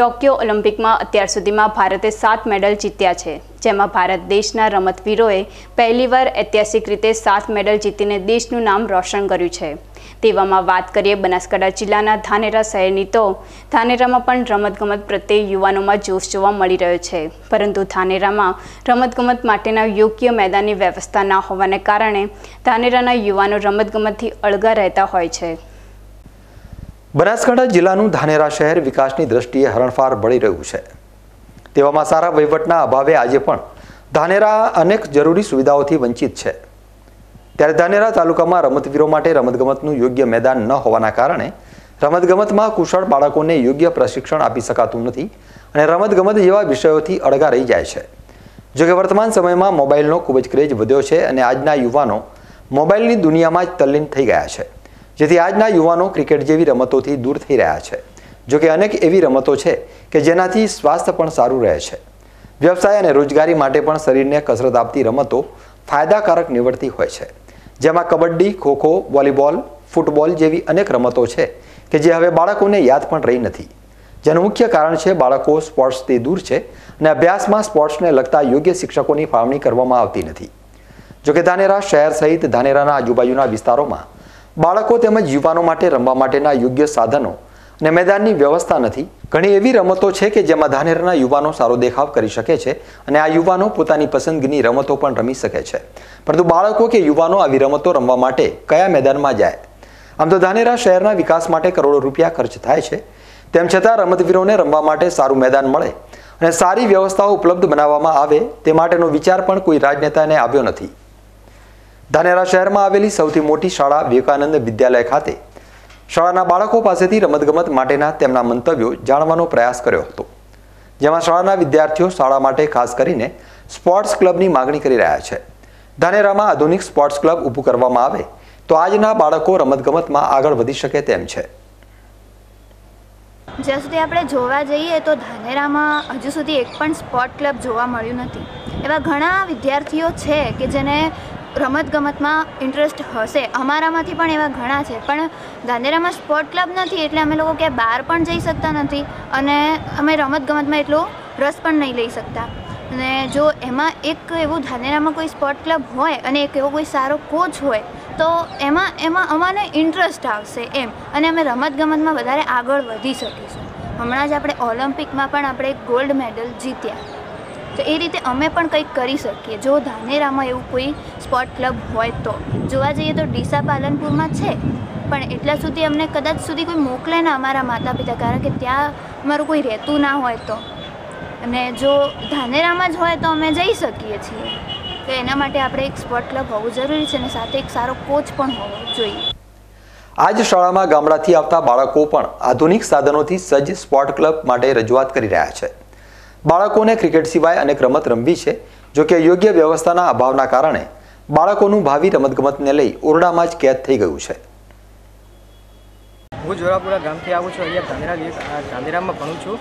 Tokyo ઓલિમ્પિકમાં અત્યાર સુધીમાં ભારતે સાત મેડલ જીત્યા છે. જેમાં ભારત દેશના રમતવીરોએ પહેલીવાર ઐતિહાસિક રીતે સાત મેડલ જીતીને દેશનું નામ રોશન કર્યું છે. તેવામાં વાત કરીએ બનાસકાંઠા જિલ્લાના ધાનેરા શહેરની તો ધાનેરામાં પણ રમતગમત પ્રત્યે યુવાનોમાં જોશ જોવા મળી રહ્યો છે. પરંતુ ધાનેરામાં રમતગમત માટેના યોગ્ય મેદાનની વ્યવસ્થા ના હોવાને કારણે ધાનેરાના યુવાનો રમતગમતથી અળગા રહેતા હોય છે. બનાસકાંઠા જિલ્લાનું ધાનેરા શહેર વિકાસની દ્રષ્ટિએ હરણફાર બળી રહ્યું છે. તેવામાં સારા વહીવટના અભાવે આજે પણ ધાનેરા અનેક જરૂરી સુવિધાઓથી વંચિત છે. ત્યારે ધાનેરા તાલુકામાં રમતવીરો માટે રમતગમતનું યોગ્ય મેદાન ન હોવાના કારણે રમતગમતમાં કુશળ બાળકોને યોગ્ય પ્રશિક્ષણ આપી શકાતું નથી અને રમતગમત જેવા વિષયોથી અળગા રહી જાય છે. જોકે વર્તમાન સમયમાં મોબાઈલનો ખૂબ જ ક્રેઝ વધ્યો છે અને આજના યુવાનો મોબાઈલની દુનિયામાં જ તલ્લીન થઈ ગયા છે. જેથી આજના યુવાનો ક્રિકેટ જેવી રમતોથી દૂર થઈ રહ્યા છે. જોકે અનેક એવી રમતો છે કે જેનાથી સ્વાસ્થ્ય પણ સારું રહે છે. વ્યવસાય અને રોજગારી માટે પણ શરીરને કસરત આપતી રમતો ફાયદાકારક નીવડતી હોય છે. જેમાં કબડ્ડી, ખોખો, વોલીબોલ, ફૂટબોલ જેવી અનેક રમતો છે કે જે હવે બાળકોને યાદ પણ રહી નથી. જેનું મુખ્ય કારણ છે બાળકો સ્પોર્ટ્સથી દૂર છે અને અભ્યાસમાં સ્પોર્ટ્સને લગતા યોગ્ય શિક્ષકોની ફાળવણી કરવામાં આવતી નથી. જોકે ધાનેરા શહેર સહિત ધાનેરાના આજુબાજુના વિસ્તારોમાં બાળકો તેમજ યુવાનો માટે રમવા માટેના યોગ્ય સાધનો અને મેદાનની વ્યવસ્થા નથી. ઘણી એવી રમતો છે કે જેમાં ધાનેરાના યુવાનો સારો દેખાવ કરી શકે છે અને આ યુવાનો પોતાની પસંદગીની રમતો પણ રમી શકે છે. પરંતુ બાળકો કે યુવાનો આવી રમતો રમવા માટે કયા મેદાનમાં જાય? આમ તો ધાનેરા શહેરના વિકાસ માટે કરોડો રૂપિયા ખર્ચ થાય છે. તેમ છતાં રમતવીરોને રમવા માટે સારું મેદાન મળે અને સારી વ્યવસ્થાઓ ઉપલબ્ધ બનાવવામાં આવે તે માટેનો વિચાર પણ કોઈ રાજનેતાને આવ્યો નથી. ધાનેરા શહેરમાં આવેલી સૌથી મોટી શાળા વિવેકાનંદ વિદ્યાલય ખાતે. શાળાના બાળકો પાસેથી રમતગમત માટેના તેમના મંતવ્યો જાણવાનો પ્રયાસ કર્યો હતો. જેમાં શાળાના વિદ્યાર્થીઓ શાળા માટે ખાસ કરીને સ્પોર્ટ્સ ક્લબની માગણી કરી રહ્યા છે. ધાનેરામાં આધુનિક સ્પોર્ટ્સ ક્લબ ઊભું કરવામાં આવે તો આજના બાળકો રમતગમતમાં આગળ વધી શકે તેમ છે. જ્યાં સુધી આપણે જોવા જઈએ તો ધાનેરામાં હજુ સુધી એક પણ સ્પોર્ટ ક્લબ જોવા મળ્યું નથી. એવા ઘણા વિદ્યાર્થીઓ છે કે જેને રમતગમતમાં ઇન્ટરેસ્ટ હશે. અમારામાંથી પણ એવા ઘણા છે. પણ ધાનેરામાં સ્પોર્ટ ક્લબ નથી એટલે અમે લોકો ક્યાંય બહાર પણ જઈ શકતા નથી અને અમે રમતગમતમાં એટલો રસ પણ નહીં લઈ શકતા. અને જો એમાં એક એવું ધાનેરામાં કોઈ સ્પોર્ટ ક્લબ હોય અને એક એવો કોઈ સારો કોચ હોય, તો એમાં એમાં અમાને ઇન્ટરેસ્ટ આવશે એમ. અને અમે રમતગમતમાં વધારે આગળ વધી શકીશું. હમણાં જ આપણે ઓલિમ્પિકમાં પણ આપણે ગોલ્ડ મેડલ જીત્યા. તો એ રીતે અમે પણ કંઈક કરી શકીએ. જો ધાનેરામાં એવું કોઈ સ્પોર્ટ ક્લબ હોય તો. જોવા જઈએ તો ડીસા પાલનપુરમાં છે, પણ એટલા સુધી અમને કદાચ સુધી કોઈ મોકલે ના અમારા માતા પિતા કારણ કે ત્યાં અમારું કોઈ રહેતું ના હોય તો. અને જો ધાનેરામાં જ હોય તો અમે જઈ શકીએ છીએ. તો એના માટે આપણે એક સ્પોર્ટ ક્લબ હોવું જરૂરી છે અને સાથે એક સારો કોચ પણ હોવો જોઈએ. આજ શાળામાં ગામડાથી આવતા બાળકો પણ આધુનિક સાધનોથી સજ્જ સ્પોર્ટ ક્લબ માટે રજૂઆત કરી રહ્યા છે. બાળકોને ક્રિકેટ સિવાય અનેક રમત રમવી છે, જો કે યોગ્ય વ્યવસ્થાના અભાવના કારણે બાળકોનું ભાવિ રમતગમતને લઈ ઓરડામાં જ કેદ થઈ ગયું છે. હું જોરાપુરા ગામથી આવું છું, અહીંયા ધાનેરા ધાનેરામાં ભણું છું.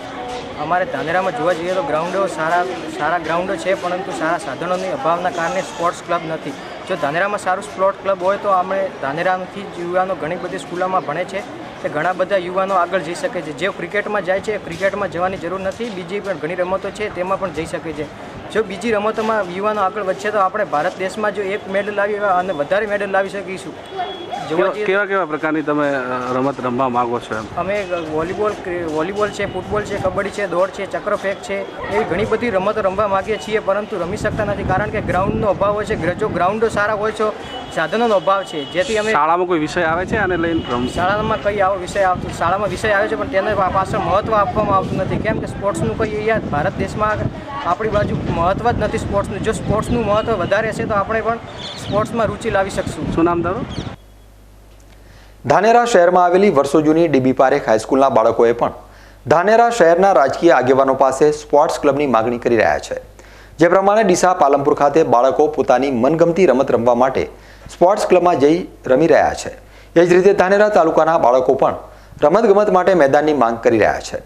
અમારે ધાનેરામાં જોવા જઈએ તો ગ્રાઉન્ડો સારા સારા ગ્રાઉન્ડો છે, પરંતુ સારા સાધનોની અભાવના કારણે સ્પોર્ટ્સ ક્લબ નથી. જો ધાનેરામાં સારું સ્પોર્ટ ક્લબ હોય તો આપણે ધાનેરાથી જ યુવાનો ઘણી બધી સ્કૂલોમાં ભણે છે. તે ઘણા બધા યુવાનો આગળ જઈ શકે છે. જે ક્રિકેટમાં જાય છે ક્રિકેટમાં જવાની જરૂર નથી. બીજી પણ ઘણી રમતો છે તેમાં પણ જઈ શકે છે. જો બીજી રમતોમાં યુવાનો આગળ વધશે તો આપણે ભારત દેશમાં જો એક મેડલ લાવી અને વધારે મેડલ લાવી શકીશું. કેવા કેવા પ્રકારની તમે રમત રમવા માંગો છો અમે વોલીબોલ વોલીબોલ છે ફૂટબોલ છે કબડ્ડી છે દોડ છે ચક્ર ફેંક છે એવી ઘણી બધી રમતો રમવા માંગીએ છીએ. પરંતુ રમી શકતા નથી. કારણ કે ગ્રાઉન્ડનો અભાવ હોય છે. જો ગ્રાઉન્ડો સારા હોય તો સાધનોનો અભાવ છે. જેથી અમે શાળામાં કોઈ વિષય આવે છે આને લઈને શાળામાં કઈ આવો વિષય આવતો શાળામાં વિષય આવે છે પણ તેને પાછળ મહત્ત્વ આપવામાં આવતું નથી. કેમ કે સ્પોર્ટ્સનું કોઈ અહીંયા ભારત દેશમાં આપણી બાજુ મહત્ત્વ જ નથી સ્પોર્ટ્સનું. જો સ્પોર્ટ્સનું મહત્ત્વ વધારે છે તો આપણે પણ સ્પોર્ટ્સમાં રુચિ લાવી શકશું. શું નામ તારું? ધાનેરા શહેરમાં આવેલી વર્ષો જૂની ડીબી પારેખ હાઈસ્કૂલના બાળકોએ પણ ધાનેરા શહેરના રાજકીય આગેવાનો પાસે સ્પોર્ટ્સ ક્લબની માગણી કરી રહ્યા છે. જે પ્રમાણે ડીસા પાલનપુર ખાતે બાળકો પોતાની મનગમતી રમત રમવા માટે સ્પોર્ટ્સ ક્લબમાં જઈ રમી રહ્યા છે. એ જ રીતે ધાનેરા તાલુકાના બાળકો પણ રમતગમત માટે મેદાનની માંગ કરી રહ્યા છે.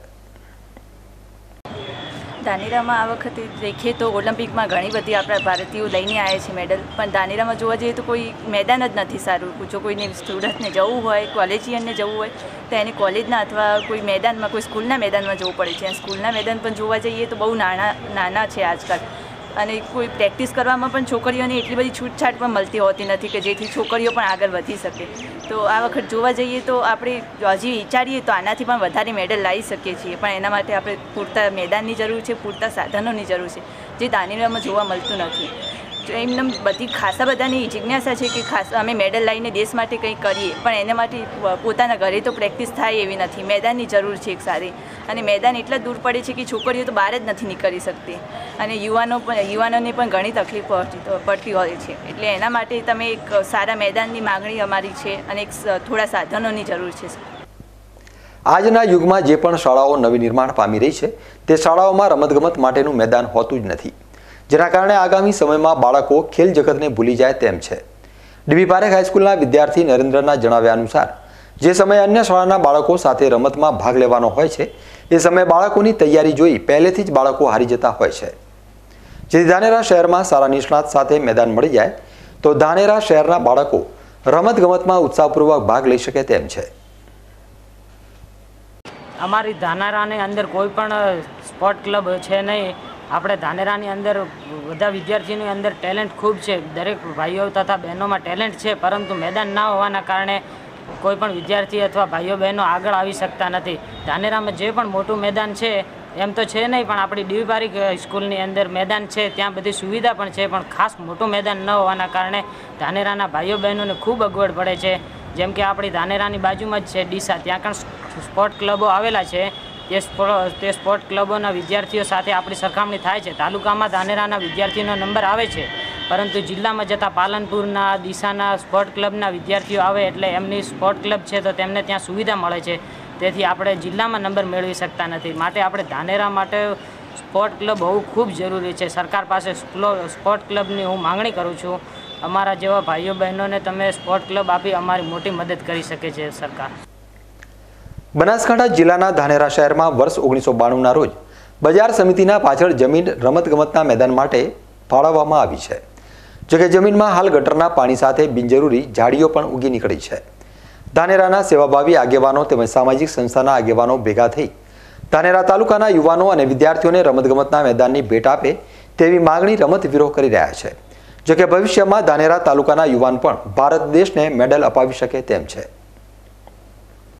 ધાનેરામાં આ વખતે દેખીએ તો ઓલિમ્પિકમાં ઘણી બધી આપણા ભારતીયો લઈને આવ્યા છે મેડલ, પણ ધાનેરામાં જોવા જઈએ તો કોઈ મેદાન જ નથી સારું. જો કોઈને સ્ટુડન્ટને જવું હોય, કોલેજિયનને જવું હોય, તો એને કોલેજના અથવા કોઈ મેદાનમાં, કોઈ સ્કૂલના મેદાનમાં જવું પડે છે. સ્કૂલના મેદાન પણ જોવા જઈએ તો બહુ નાના નાના છે આજકાલ. અને કોઈ પ્રેક્ટિસ કરવામાં પણ છોકરીઓને એટલી બધી છૂટછાટ પણ મળતી હોતી નથી કે જેથી છોકરીઓ પણ આગળ વધી શકે. તો આ વખત જોવા જઈએ તો આપણે હજી વિચારીએ તો આનાથી પણ વધારે મેડલ લાવી શકીએ છીએ. પણ એના માટે આપણે પૂરતા મેદાનની જરૂર છે, પૂરતા સાધનોની જરૂર છે, જે દાનીરામાં જોવા મળતું નથી. એમને બધી ખાસા બધાની જિજ્ઞાસા છે કે ખાસ અમે મેડલ લાવીને દેશ માટે કંઈક કરીએ, પણ એના માટે પોતાના ઘરે તો પ્રેક્ટિસ થાય એવી નથી. મેદાનની જરૂર છે એક સારી. અને મેદાન એટલા દૂર પડે છે કે છોકરીઓ તો બહાર જ નથી નીકળી શકતી. અને યુવાનો પણ યુવાનોને પણ ઘણી તકલીફ પડતી પડતી હોય છે. એટલે એના માટે તમે એક સારા મેદાનની માગણી અમારી છે અને એક થોડા સાધનોની જરૂર છે આજના યુગમાં જે પણ શાળાઓ નવી નિર્માણ પામી રહી છે, તે શાળાઓમાં રમતગમત માટેનું મેદાન હોતું જ નથી. જેના કારણે આગામી સમયમાં બાળકો ખેલ જગતને ભૂલી જાય તેમ છે. ડીબી પારેખ હાઈસ્કૂલના વિદ્યાર્થી નરેન્દ્રના જણાવ્યા અનુસાર, જે સમયે અન્ય શાળાના બાળકો સાથે રમતમાં ભાગ લેવાનો હોય છે, એ સમયે બાળકોની તૈયારી જોઈ પહેલેથી જ બાળકો હારી જતા હોય છે. જેથી ધાનેરા શહેરમાં સારા નિષ્ણાત સાથે મેદાન મળી જાય, તો ધાનેરા શહેરના બાળકો રમતગમતમાં ઉત્સાહપૂર્વક ભાગ લઈ શકે તેમ છે. અમારી ધાનારાની અંદર કોઈ પણ સ્પોર્ટ ક્લબ છે નહીં આપણે ધાનેરાની અંદર બધા વિદ્યાર્થીની અંદર ટેલેન્ટ ખૂબ છે. દરેક ભાઈઓ તથા બહેનોમાં ટેલેન્ટ છે, પરંતુ મેદાન ના હોવાના કારણે કોઈ પણ વિદ્યાર્થી અથવા ભાઈઓ બહેનો આગળ આવી શકતા નથી. ધાનેરામાં જે પણ મોટું મેદાન છે, એમ તો છે નહીં, પણ આપણી ડીવીબારી સ્કૂલની અંદર મેદાન છે, ત્યાં બધી સુવિધા પણ છે, પણ ખાસ મોટું મેદાન ન હોવાના કારણે ધાનેરાના ભાઈઓ બહેનોને ખૂબ અગવડ પડે છે. જેમ કે આપણી ધાનેરાની બાજુમાં જ છે ડીસા, ત્યાં પણ સ્પોર્ટ ક્લબો આવેલા છે. તે તે સ્પોર્ટ ક્લબોના વિદ્યાર્થીઓ સાથે આપણી સરખામણી થાય છે. તાલુકામાં ધાનેરાના વિદ્યાર્થીઓનો નંબર આવે છે, પરંતુ જિલ્લામાં જતા પાલનપુરના દિશાના સ્પોર્ટ ક્લબના વિદ્યાર્થીઓ આવે એટલે એમની સ્પોર્ટ ક્લબ છે તો તેમને ત્યાં સુવિધા મળે છે. તેથી આપણે જિલ્લામાં નંબર મેળવી શકતા નથી. માટે આપણે ધાનેરા માટે સ્પોર્ટ ક્લબ હોવું ખૂબ જરૂરી છે. સરકાર પાસે સ્પોર્ટ ક્લબની હું માંગણી કરું છું. અમારા જેવા ભાઈઓ બહેનોને તમે સ્પોર્ટ ક્લબ આપી અમારી મોટી મદદ કરી શકે છે સરકાર. બનાસકાંઠા જિલ્લાના ધાનેરા શહેરમાં વર્ષ ઓગણીસો બાણુંના રોજ બજાર સમિતિના પાછળ જમીન રમતગમતના મેદાન માટે ફાળવવામાં આવી છે. જોકે જમીનમાં હાલ ગટરના પાણી સાથે બિનજરૂરી ઝાડીઓ પણ ઉગી નીકળી છે. ધાનેરાના સેવાભાવી આગેવાનો તેમજ સામાજિક સંસ્થાના આગેવાનો ભેગા થઈ ધાનેરા તાલુકાના યુવાનો અને વિદ્યાર્થીઓને રમતગમતના મેદાનની ભેટ આપે તેવી માગણી રમત વિરોહ કરી રહ્યા છે. જોકે ભવિષ્યમાં ધાનેરા તાલુકાના યુવાન પણ ભારત દેશને મેડલ અપાવી શકે તેમ છે.